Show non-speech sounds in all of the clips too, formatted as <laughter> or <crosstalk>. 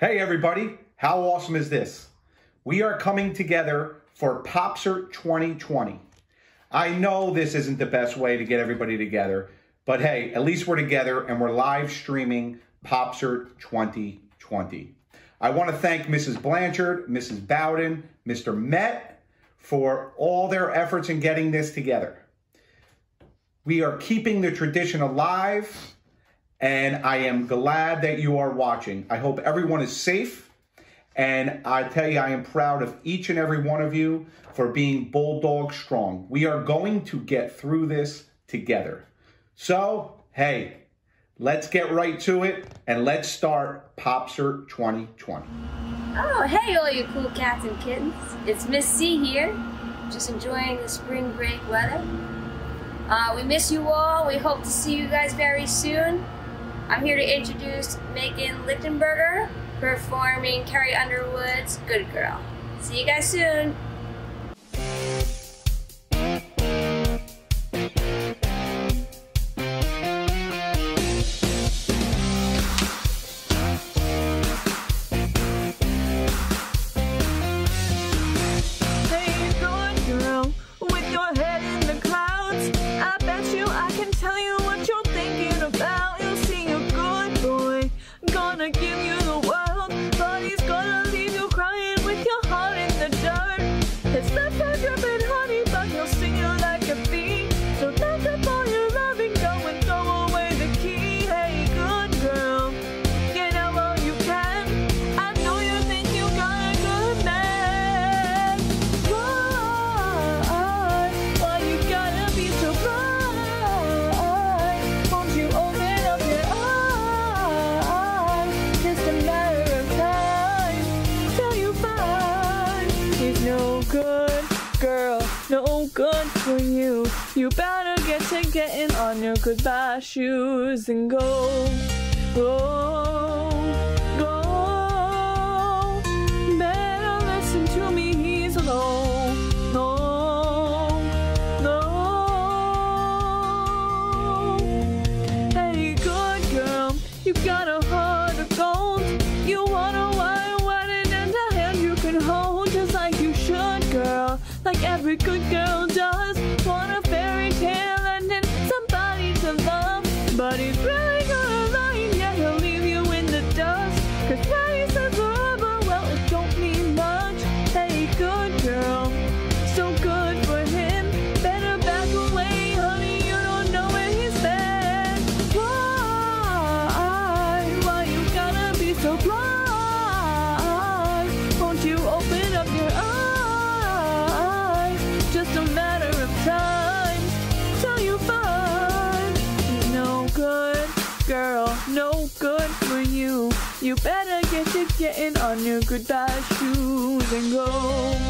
Hey everybody, how awesome is this? We are coming together for PopCert 2020. I know this isn't the best way to get everybody together, but hey, at least we're together and we're live streaming PopCert 2020. I want to thank Mrs. Blanchard, Mrs. Bowden, Mr. Met for all their efforts in getting this together. We are keeping the tradition alive and I am glad that you are watching. I hope everyone is safe. And I tell you, I am proud of each and every one of you for being bulldog strong. We are going to get through this together. So, hey, let's get right to it and let's start PopCert 2020. Oh, hey, all you cool cats and kittens. It's Miss C here, just enjoying the spring break weather. Uh, we miss you all. We hope to see you guys very soon. I'm here to introduce Megan Lichtenberger performing Carrie Underwood's Good Girl. See you guys soon. Your goodbye shoes and go, go, oh. Goodbye shoes and go.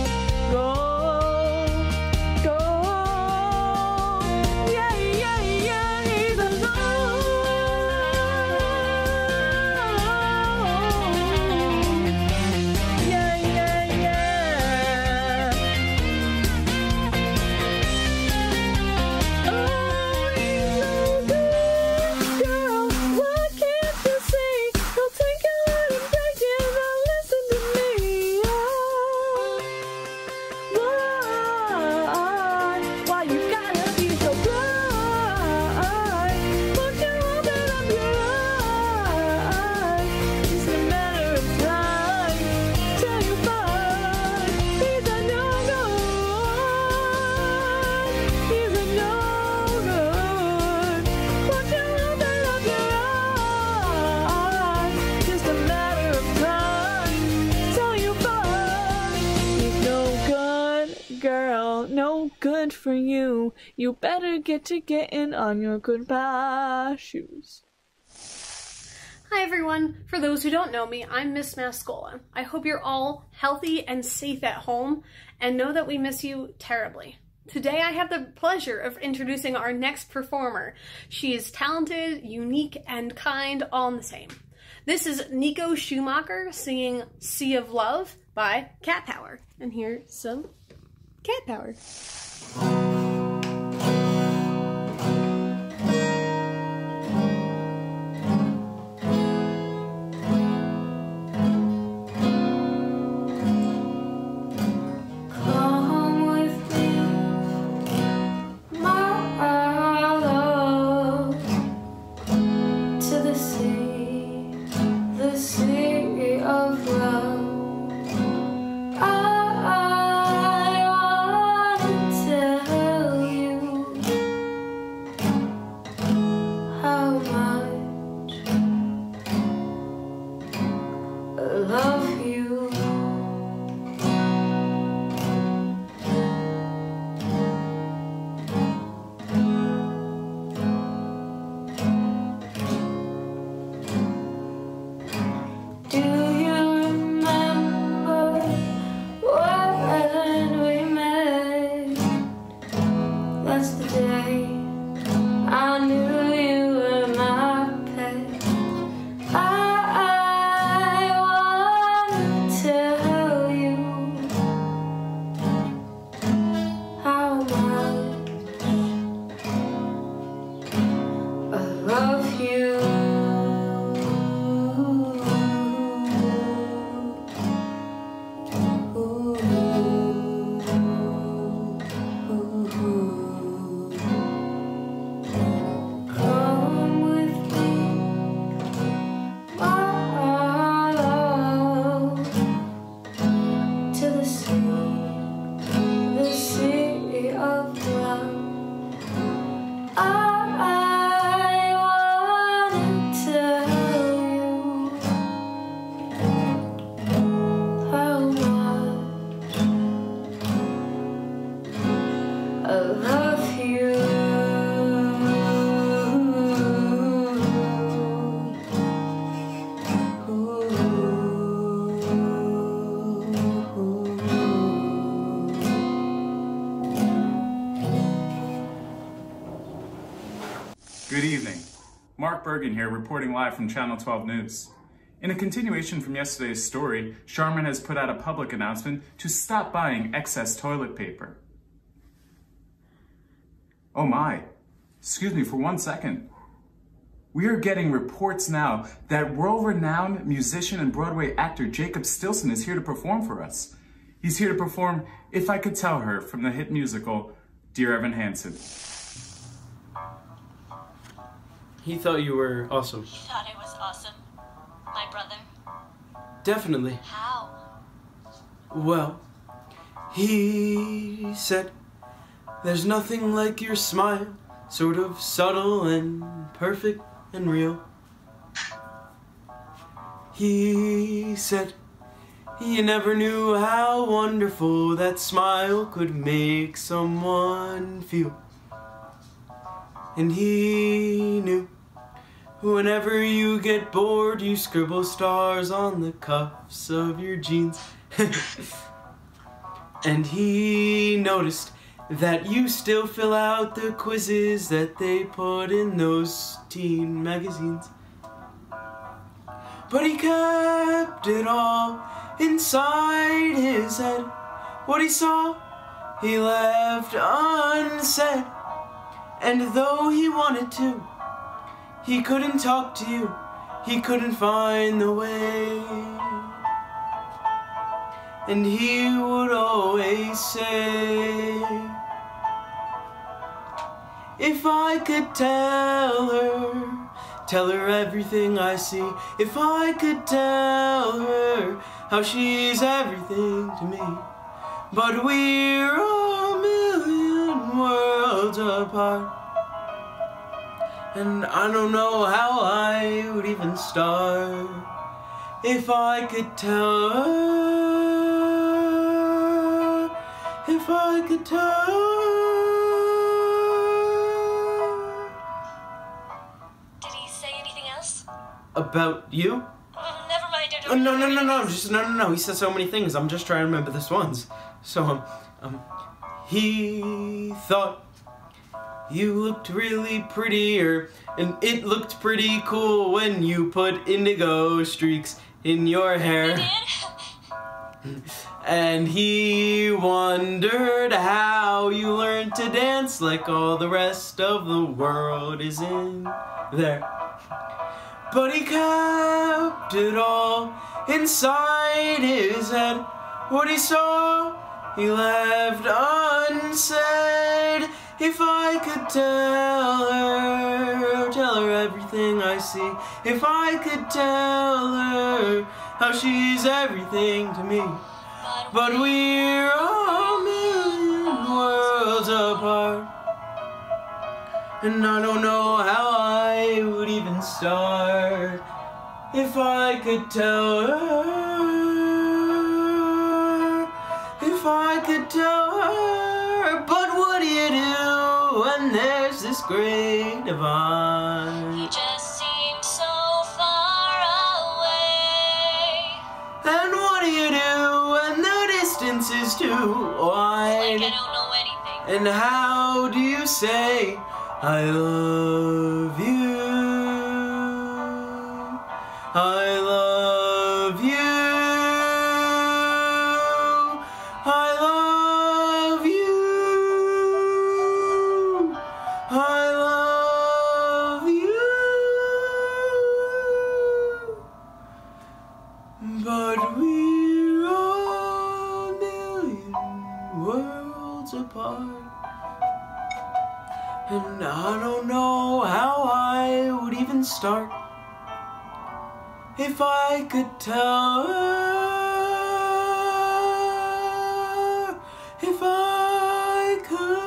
Get to getting on your goodbye shoes. Hi everyone. For those who don't know me, I'm Miss Mascola. I hope you're all healthy and safe at home and know that we miss you terribly. Today I have the pleasure of introducing our next performer. She is talented, unique, and kind all in the same. This is Nico Schumacher singing Sea of Love by Cat Power. And here's some Cat Power. Bergen here, reporting live from Channel 12 News. In a continuation from yesterday's story, Charmin has put out a public announcement to stop buying excess toilet paper. Oh my, excuse me for one second. We are getting reports now that world-renowned musician and Broadway actor Jacob Stilson is here to perform for us. He's here to perform If I Could Tell Her from the hit musical Dear Evan Hansen. He thought you were awesome. He thought I was awesome. My brother. Definitely. How? Well, he said, There's nothing like your smile, sort of subtle and perfect and real. He said, You never knew how wonderful that smile could make someone feel. And he knew Whenever you get bored, you scribble stars on the cuffs of your jeans. <laughs> and he noticed that you still fill out the quizzes that they put in those teen magazines. But he kept it all inside his head. What he saw, he left unsaid. And though he wanted to, he couldn't talk to you, he couldn't find the way. And he would always say, If I could tell her, tell her everything I see. If I could tell her how she's everything to me. But we're a million worlds apart. And I don't know how I would even start if I could tell her, if I could tell her Did he say anything else? about you. Oh, never mind. I Oh, don't no, no, no, no, just no, no, no. He said so many things. I'm just trying to remember this ones. So, um, um, he thought you looked really prettier, and it looked pretty cool when you put indigo streaks in your hair. <laughs> And he wondered how you learned to dance like all the rest of the world is in there. But he kept it all inside his head. What he saw, he left unsaid. If I could tell her, tell her everything I see. If I could tell her how she's everything to me. But we're a million worlds apart. And I don't know how I would even start if I could tell her. If I could tell her. But what do you do when there's this great divide? You just seem so far away. And what do you do when the distance is too Like wide? I don't know anything. And how do you say I love you? I If I could tell her, if I could.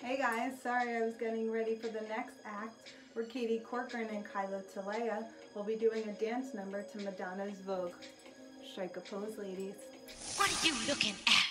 Hey guys, sorry I was getting ready for the next act where Katie Corcoran and Kyla Talea will be doing a dance number to Madonna's Vogue strike a pose, ladies. What are you looking at?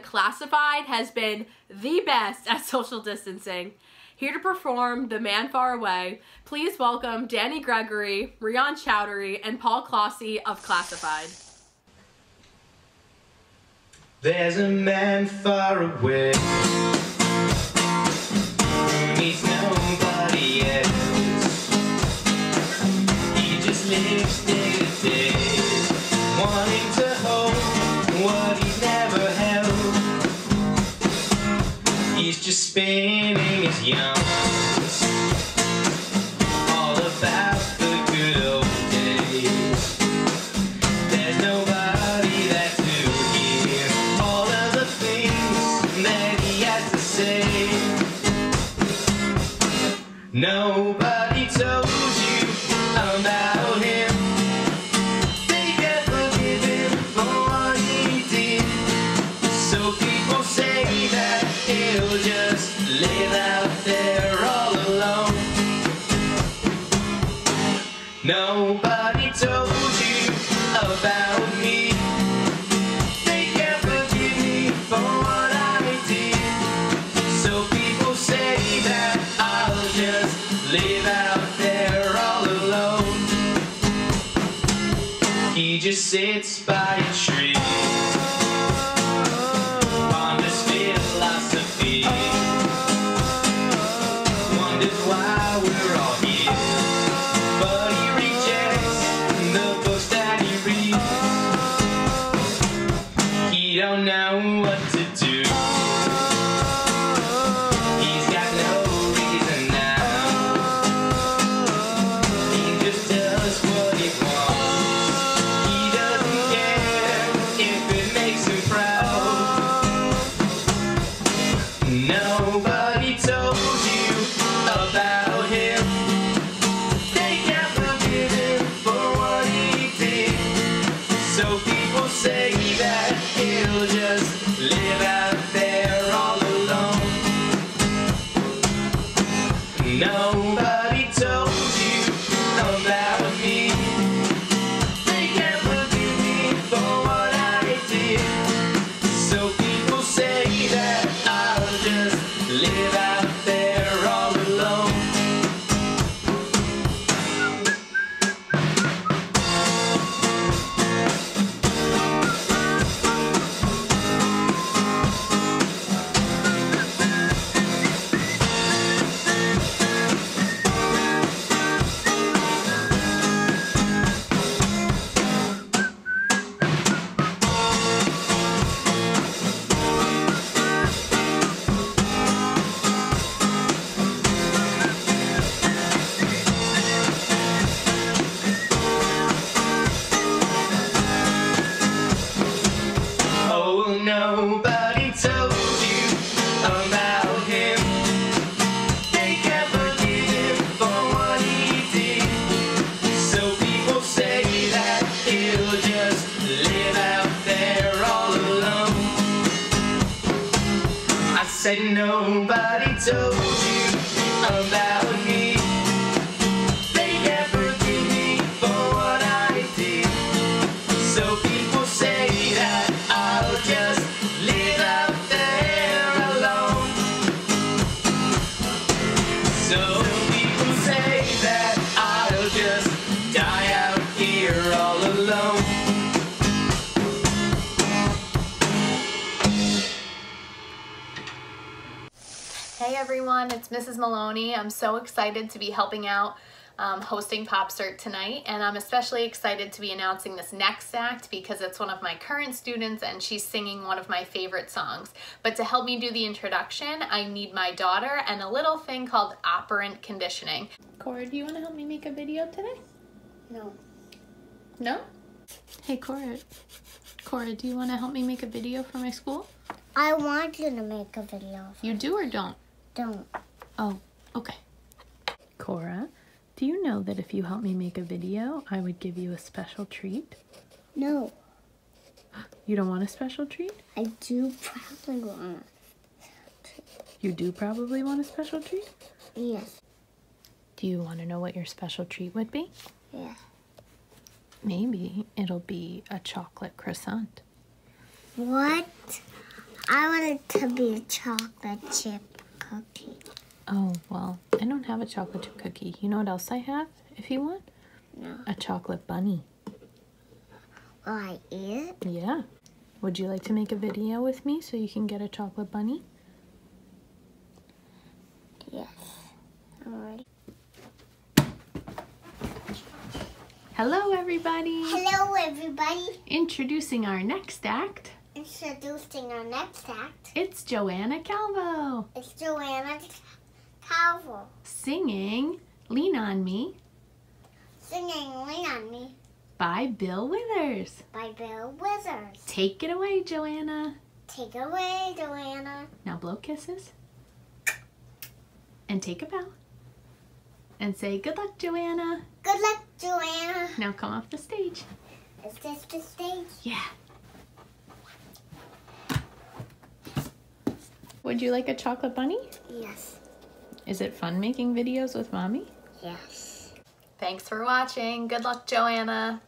Classified has been the best at social distancing. Here to perform The Man Far Away, please welcome Danny Gregory, Rion Chowdhury, and Paul Clossy of Classified. There's a man far away. just spinning his young. All about the good old days. There's nobody there to hear. All of the things that he has to say. Nobody say I'm so excited to be helping out um, hosting PopCert tonight, and I'm especially excited to be announcing this next act because it's one of my current students and she's singing one of my favorite songs. But to help me do the introduction, I need my daughter and a little thing called operant conditioning. Cora, do you want to help me make a video today? No. No? Hey Cora, Cora, do you want to help me make a video for my school? I want you to make a video. You do or don't? Don't. Oh, okay. Cora, do you know that if you help me make a video, I would give you a special treat? No. You don't want a special treat? I do probably want. a treat. You do probably want a special treat? Yes. Do you want to know what your special treat would be? Yeah. Maybe it'll be a chocolate croissant. What? I want it to be a chocolate chip cookie. Oh, well, I don't have a chocolate chip cookie. You know what else I have, if you want? No. A chocolate bunny. Will I eat it? Yeah. Would you like to make a video with me so you can get a chocolate bunny? Yes. I'm ready. Hello, everybody. Hello, everybody. Introducing our next act. Introducing our next act. It's Joanna Calvo It's Joanna Calvo singing Lean on Me singing Lean on Me by Bill Withers. by Bill Withers. Take it away, Joanna. Take it away, Joanna. Now blow kisses. And take a bow. And say, Good luck, Joanna. Good luck, Joanna. Now come off the stage. Is this the stage? Yeah. Would you like a chocolate bunny? Yes. Is it fun making videos with mommy? Yes. Thanks for watching. Good luck, Joanna.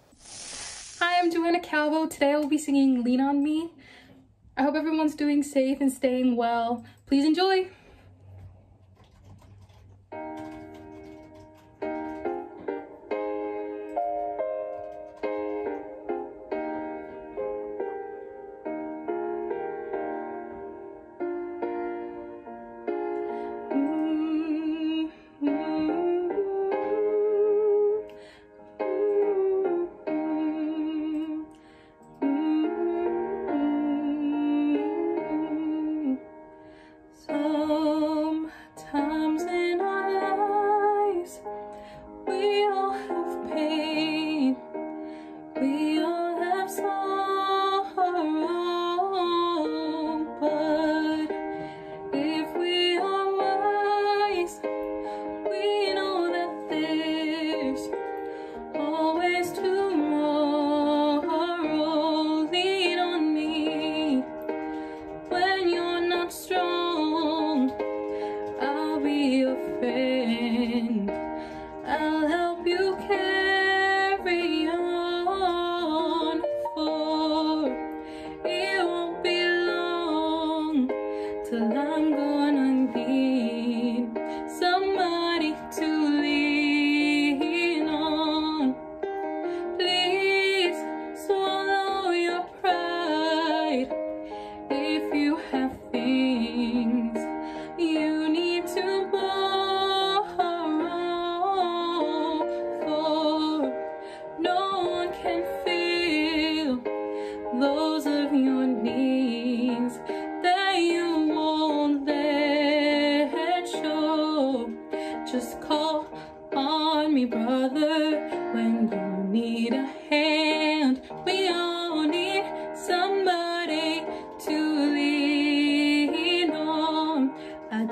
Hi, I'm Joanna Calvo. Today I will be singing Lean on Me. I hope everyone's doing safe and staying well. Please enjoy.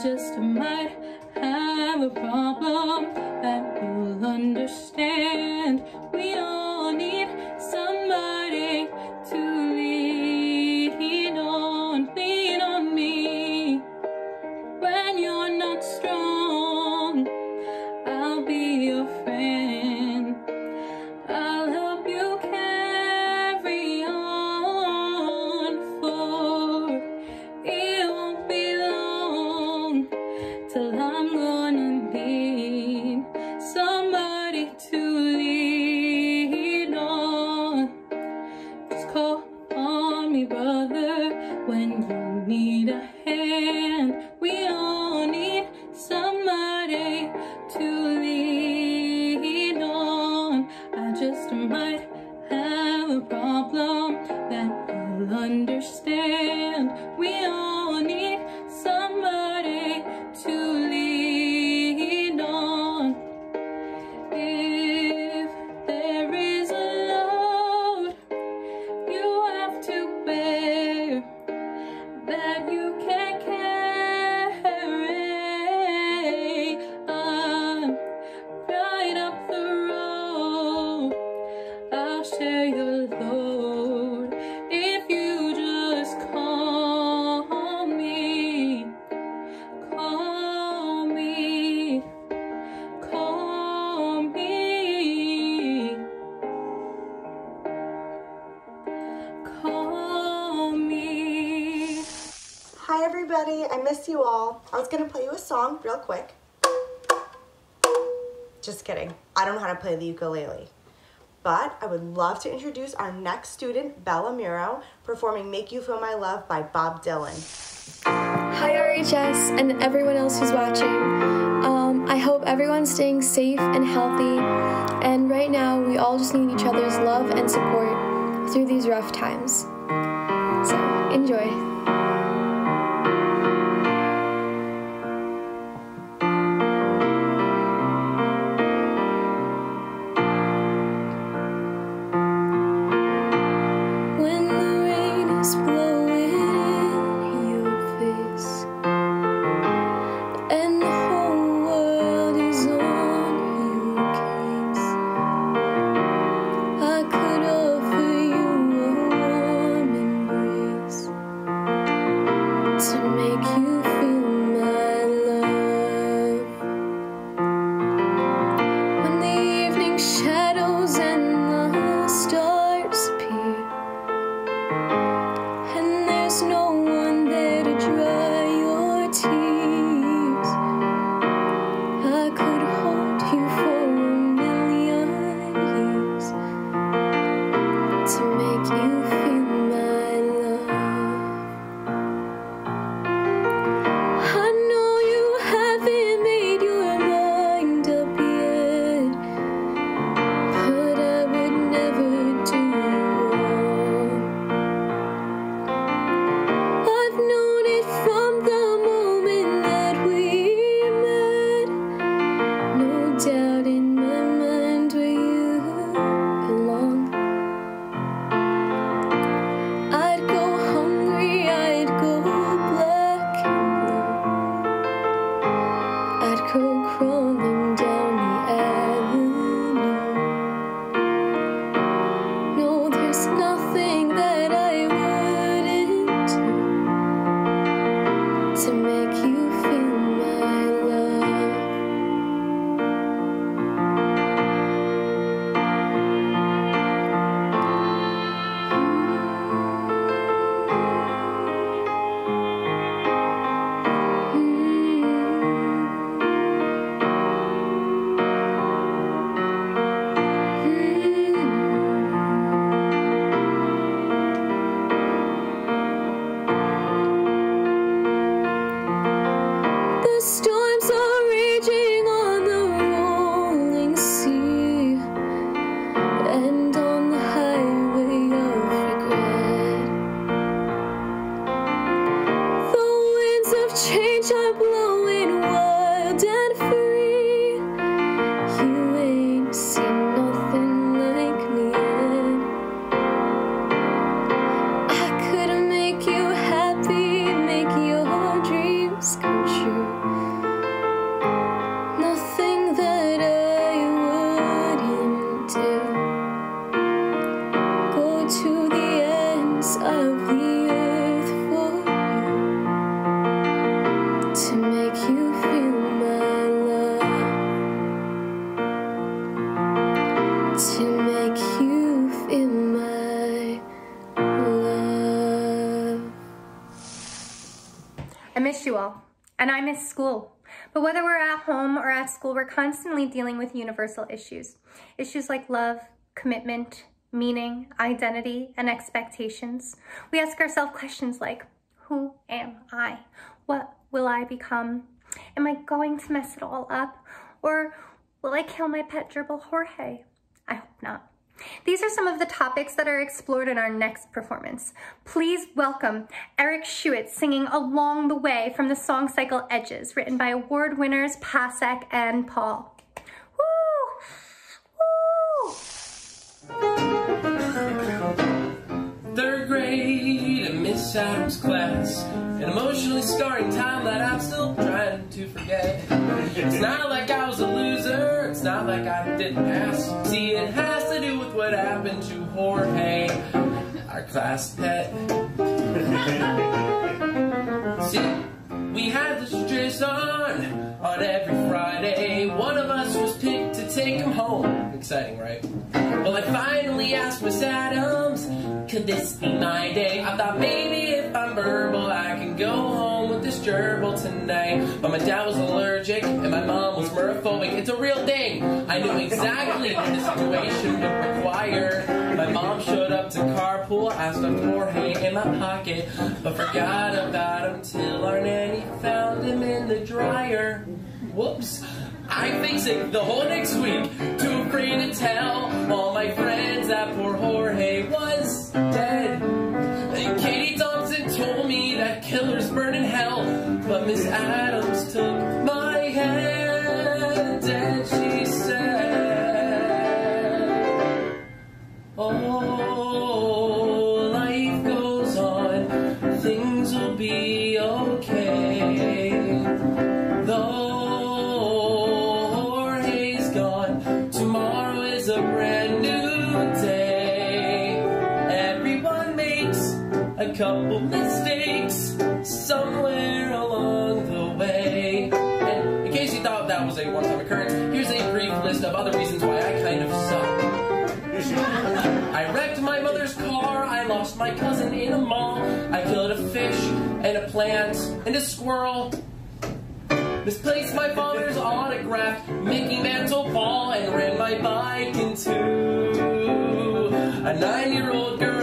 just might have a problem. I don't know how to play the ukulele. But I would love to introduce our next student, Bella Miro, performing Make You Feel My Love by Bob Dylan. Hi, RHS, and everyone else who's watching. Um, I hope everyone's staying safe and healthy. And right now, we all just need each other's love and support through these rough times. So, enjoy. school. But whether we're at home or at school, we're constantly dealing with universal issues. Issues like love, commitment, meaning, identity, and expectations. We ask ourselves questions like, who am I? What will I become? Am I going to mess it all up? Or will I kill my pet gerbil Jorge? I hope not. These are some of the topics that are explored in our next performance. Please welcome Eric Schuett singing Along the Way from the song cycle Edges, written by award winners Pasek and Paul. Third grade in Miss Adams' class. An emotionally scarring time that I'm still trying to forget. It's not like I was a loser, it's not like I didn't pass. See, it has what happened to Jorge, our class pet. <laughs> See, we had this dress on on every Friday. One of us was picked to take him home. Exciting, right? Well, I finally asked Miss Adams, could this be my day? I thought maybe if I'm verbal, I can go home with this gerbil tonight. But my dad was allergic and my mom was musophobic. It's a real thing. I knew exactly what the situation would require. My mom showed up to carpool, asked for Jorge in my pocket, but forgot about him till our nanny found him in the dryer. Whoops. I'm facing the whole next week, too afraid to tell all my friends that poor Jorge was dead. And Katie Thompson told me that killers burn in hell, but Miss Adams took my hand and she said, Oh, life goes on, things will be okay. Mistakes somewhere along the way. And in case you thought that was a one-time occurrence, here's a brief list of other reasons why I kind of suck. I wrecked my mother's car, I lost my cousin in a mall, I killed a fish and a plant and a squirrel. Misplaced my father's autograph, Mickey Mantle ball, and ran my bike into a nine-year-old girl,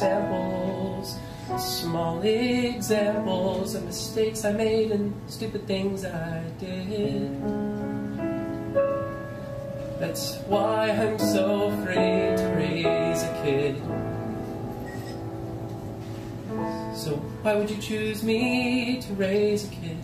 samples, small examples of mistakes I made and stupid things I did. That's why I'm so afraid to raise a kid. So why would you choose me to raise a kid?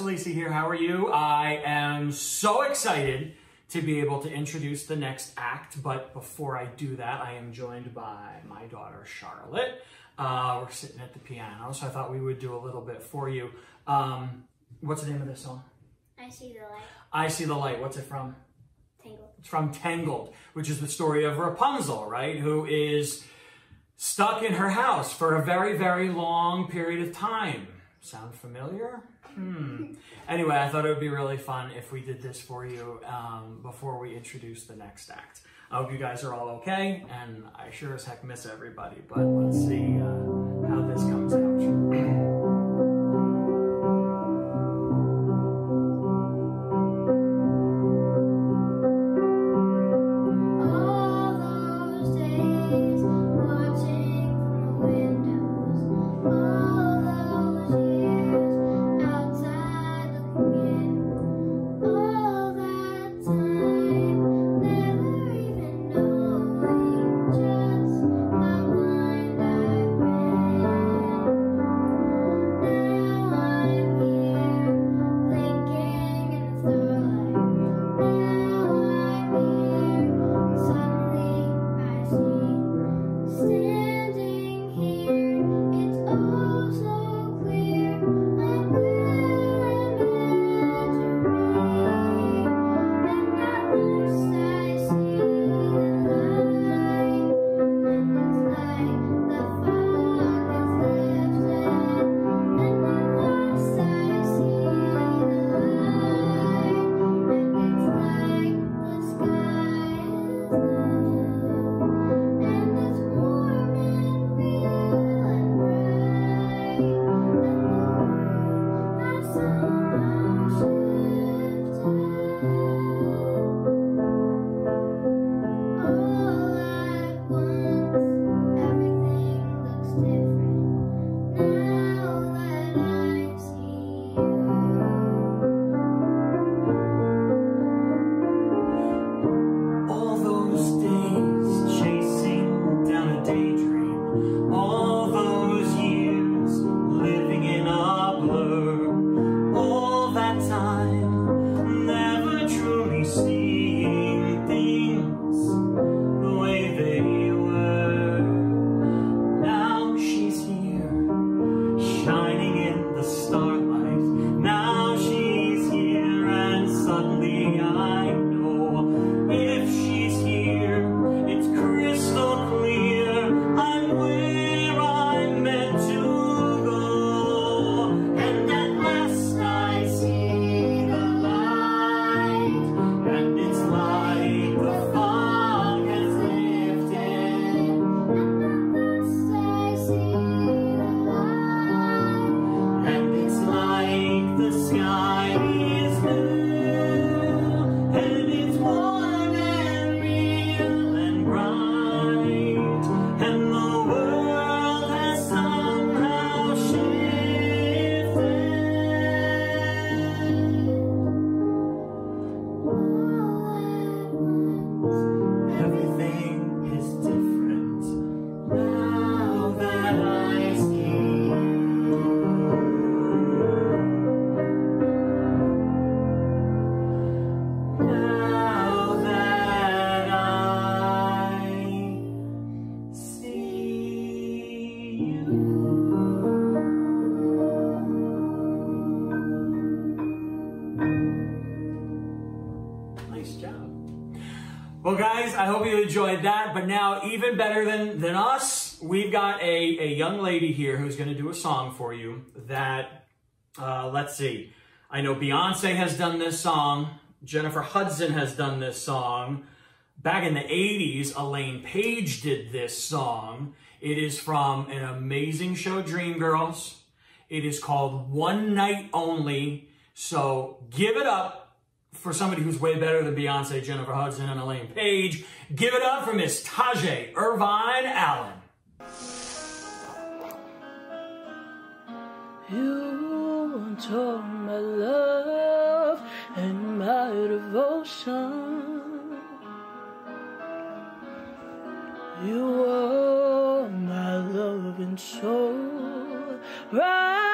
Ursulisi here. How are you? I am so excited to be able to introduce the next act, but before I do that, I am joined by my daughter Charlotte. Uh, we're sitting at the piano, so I thought we would do a little bit for you. Um, what's the name of this song? I see the light. I See the Light. What's it from? Tangled. It's from Tangled, which is the story of Rapunzel, right? Who is stuck in her house for a very, very long period of time. Sound familiar? Hmm. Anyway, I thought it would be really fun if we did this for you um, before we introduce the next act. I hope you guys are all okay, and I sure as heck miss everybody, but let's see uh, how this comes out. Enjoyed that. But now, even better than, than us, we've got a, a young lady here who's going to do a song for you that, uh, let's see. I know Beyonce has done this song. Jennifer Hudson has done this song. Back in the 80s, Elaine Paige did this song. It is from an amazing show, Dreamgirls. It is called One Night Only. So give it up for somebody who's way better than Beyonce, Jennifer Hudson, and Elaine Paige. Give it up for Miss Tajay Irvine Allen. You want all my love and my devotion. You are my love and soul, right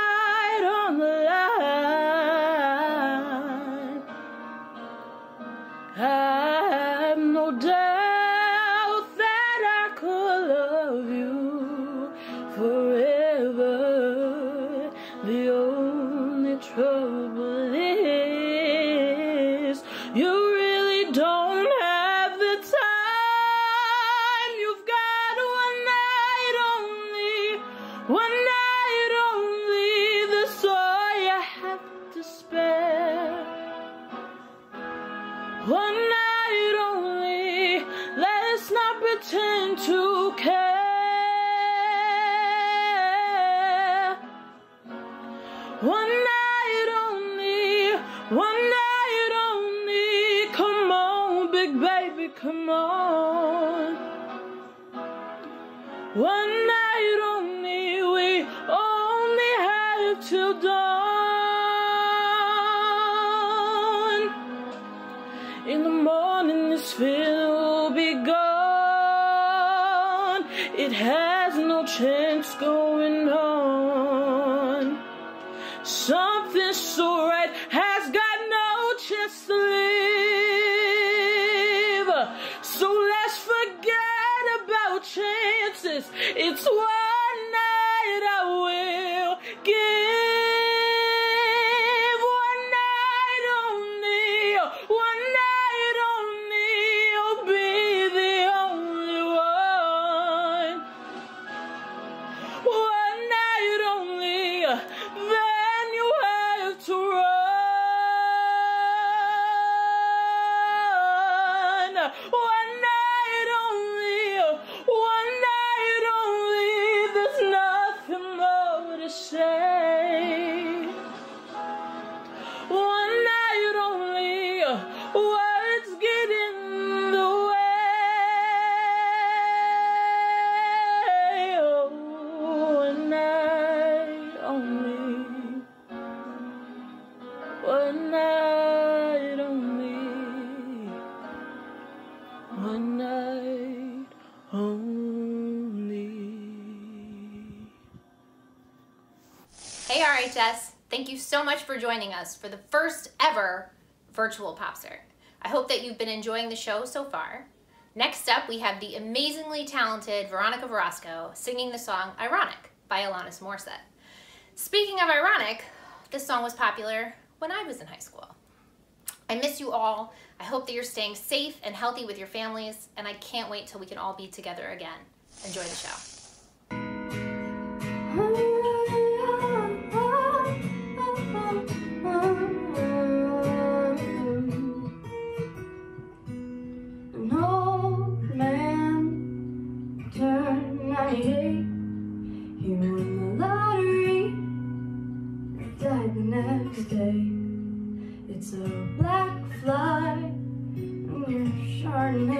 more. so much for joining us for the first ever virtual pop cert. I hope that you've been enjoying the show so far. Next up, we have the amazingly talented Veronica Verasco singing the song Ironic by Alanis Morissette. Speaking of ironic, this song was popular when I was in high school. I miss you all. I hope that you're staying safe and healthy with your families, and I can't wait till we can all be together again. Enjoy the show. morning.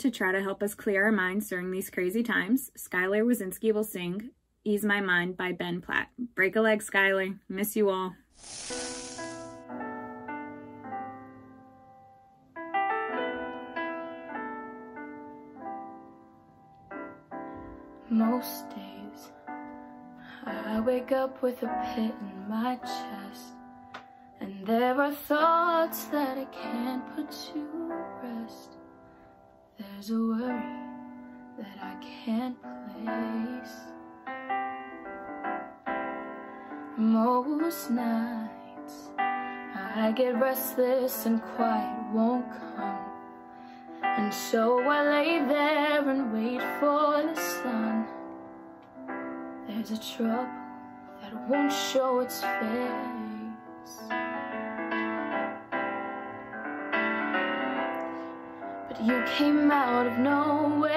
To try to help us clear our minds during these crazy times, Skylar Wazinski will sing Ease My Mind by Ben Platt. Break a leg, Skylar. Miss you all. Most days, I wake up with a pit in my chest, and there are thoughts that I can't put to. There's a worry that I can't place. Most nights, I get restless and quiet won't come. And so I lay there and wait for the sun. There's a trouble that won't show its face. You came out of nowhere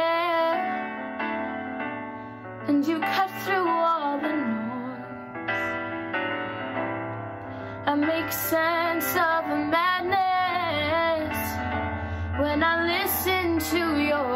and you cut through all the noise. I make sense of the madness when I listen to your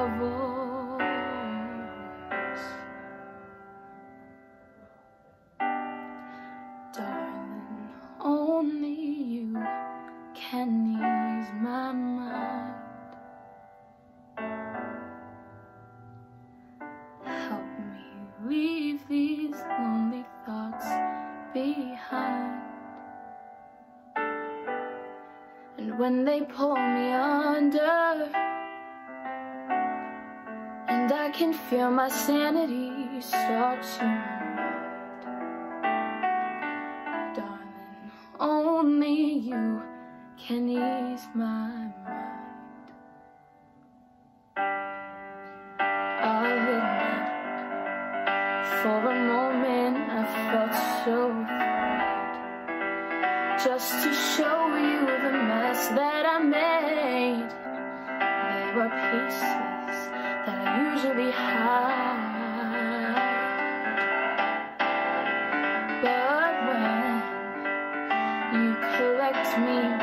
when they pull me under, and I can feel my sanity start to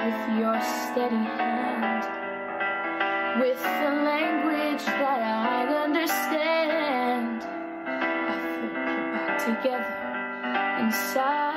with your steady hand, with the language that I understand, I back together inside.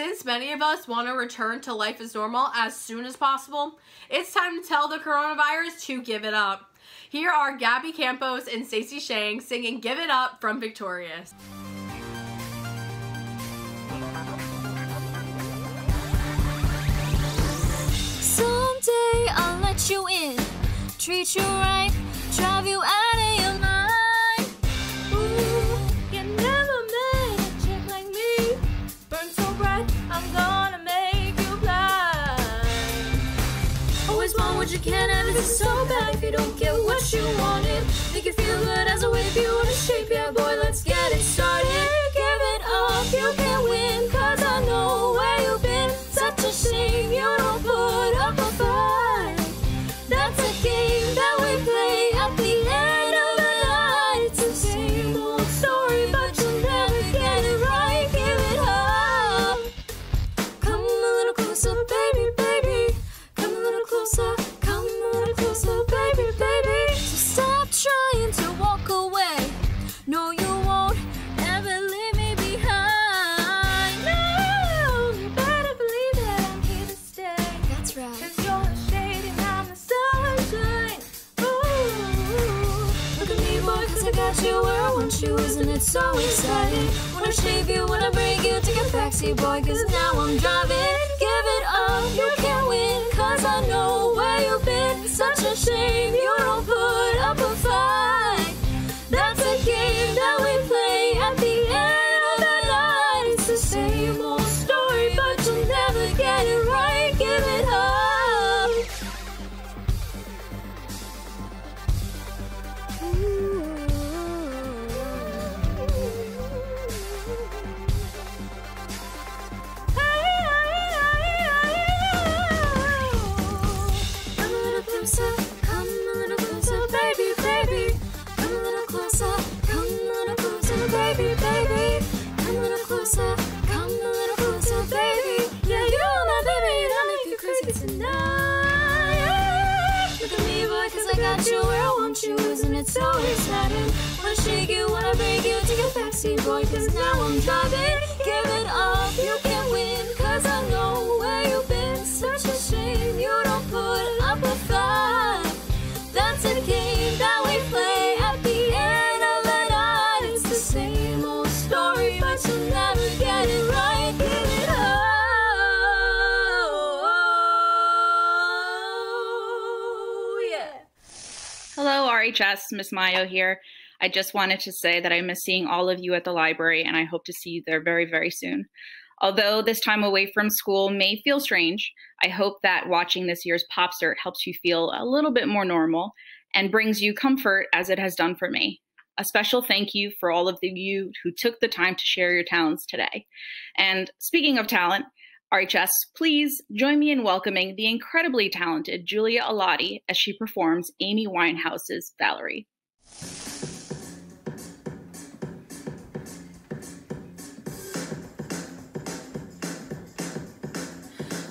Since many of us want to return to life as normal as soon as possible, it's time to tell the coronavirus to give it up. Here are Gabby Campos and Stacey Shang singing Give It Up from Victorious. Someday I'll let you in. treat you right, drive you out can't have, it's so bad if you don't get what you wanted. Make you feel good as a if you wanna shape, yeah, boy, let's take boy, cause now I'm driving. Give it up, you can't win, cause I know where you've been. Such a shame you don't put up a fight. Boy, cause now I'm driving. Give it up, you can't win, cause I know where you've been. Such a shame you don't put up a fight. That's a game that we play at the end of the night. It's the same old story, but you'll never get it right. Give it up. Yeah. Hello, RHS, Miss Mayo here. I just wanted to say that I miss seeing all of you at the library and I hope to see you there very, very soon. Although this time away from school may feel strange, I hope that watching this year's Pop Cert helps you feel a little bit more normal and brings you comfort as it has done for me. A special thank you for all of the you who took the time to share your talents today. And speaking of talent, RHS, please join me in welcoming the incredibly talented Julia Alati as she performs Amy Winehouse's Valerie.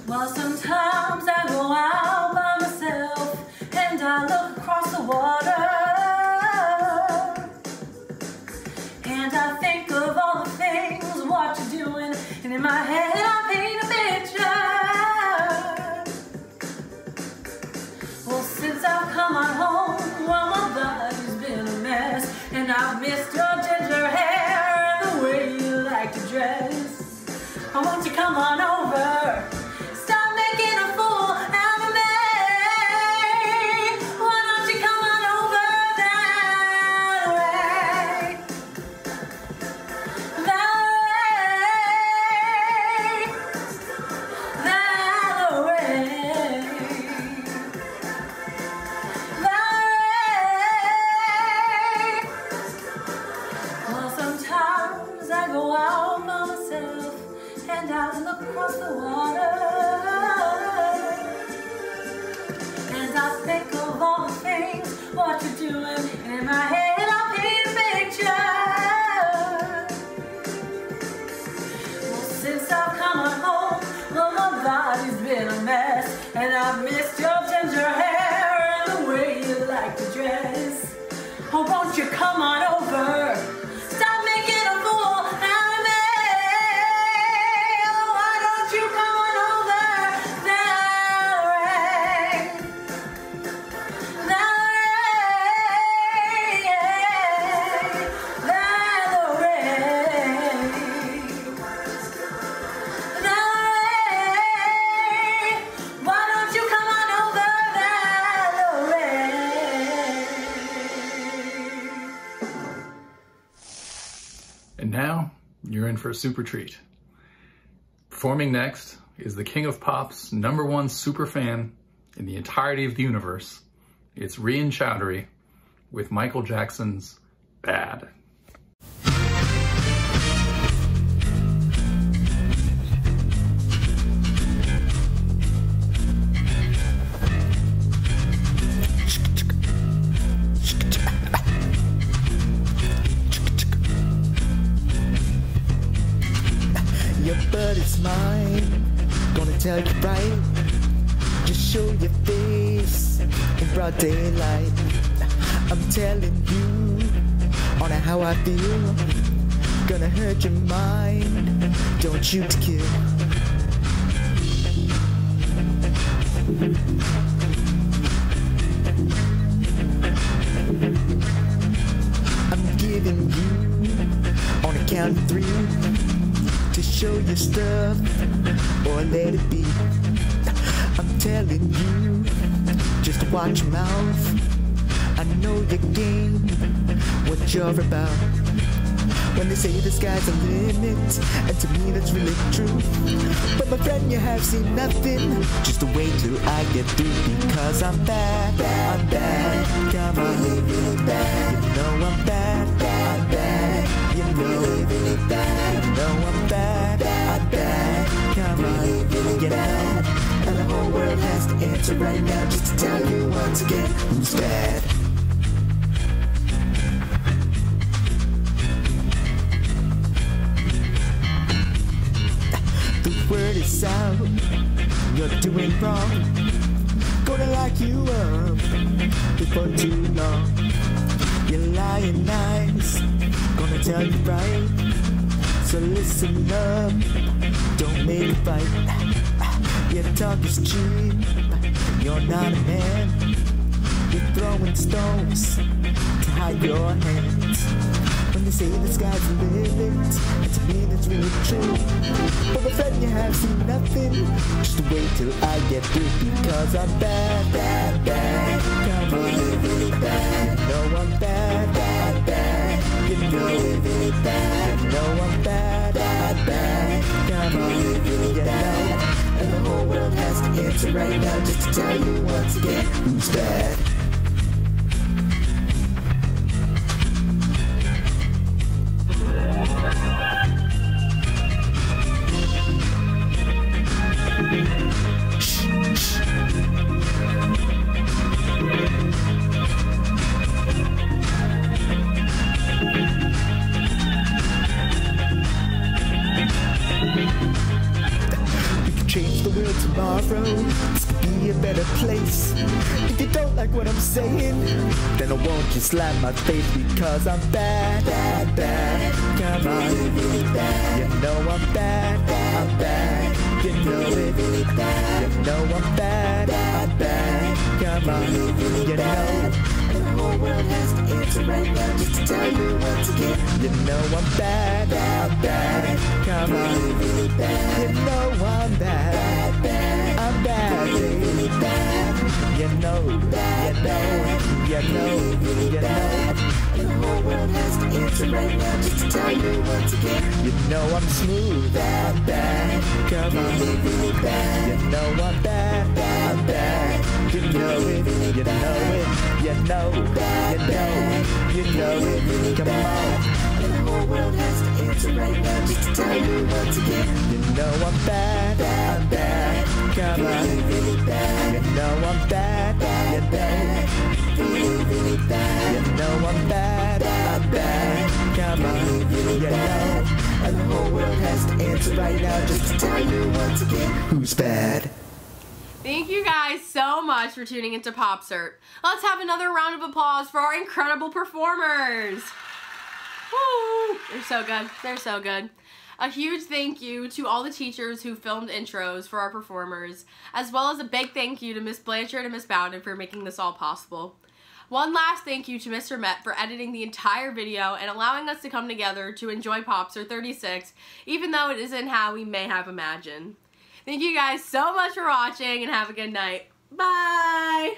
Well, sometimes I go out by myself and I look across the water. And I think of all the things, what you're doing, and in my head for a super treat. Performing next is the King of Pop's number one super fan in the entirety of the universe. It's Rian Chowdhury with Michael Jackson's Bad. Mine. Gonna tell you right. Just show your face in broad daylight. I'm telling you on how I feel. Gonna hurt your mind. Don't to kill. I'm giving you on a count of three show your stuff or let it be. I'm telling you, just watch your mouth. I know your game, what you're about. When they say the sky's the limit, and to me that's really true. But my friend, you have seen nothing. Just wait till I get through because I'm bad, I'm bad. Come on, bad. You know I'm bad, really, really bad. You know I'm bad, I'm bad. Come on, really get out. And the whole world has to answer right now just to tell you once again who's bad. <laughs> The word is out, you're doing wrong. Gonna lock you up before too long. You're lying eyes, tell you right. So listen up, don't make a fight. Your talk is cheap, you're not a man. You're throwing stones to hide your hands. When they say the sky's the limit, and to me that's really true. But my friend, you have seen nothing. Just wait till I get through because I'm bad, bad, bad. Come on, really, really bad. Know I'm bad, bad, You know I'm bad, bad, bad. Come on. And the whole world has to answer right now just to tell you once again who's bad. Slap my face because I'm bad, bad, bad. Come on, you know I'm bad, I'm bad. You know it, you know I'm bad, I'm bad. Come on, you know. The whole world has to answer right now just to tell you once again. You know I'm bad, I'm bad. Come on, you know I'm bad, bad bad. I'm bad. You know, you know, you know, you know. And the whole world has to answer right now just to tell you once again. You know I'm smooth, I'm bad. Come on, really bad. you know I'm bad, I'm bad. You know it, you know it, you know, you know, you know it. Come on. And the whole world has to answer right now just to tell you once again. You know I'm bad, I'm bad. Come on, really bad. You know I'm bad, you know, really, really bad. You know I'm bad, I'm bad. Come on, you know. And the whole world has to answer right now just to tell you once again who's bad. Thank you guys so much for tuning into PopCert. Let's have another round of applause for our incredible performers. Woo! They're so good. They're so good. A huge thank you to all the teachers who filmed intros for our performers, as well as a big thank you to Miss Blanchard and Miss Bowden for making this all possible. One last thank you to Mr. Met for editing the entire video and allowing us to come together to enjoy PopCert 36, even though it isn't how we may have imagined. Thank you guys so much for watching and have a good night. Bye!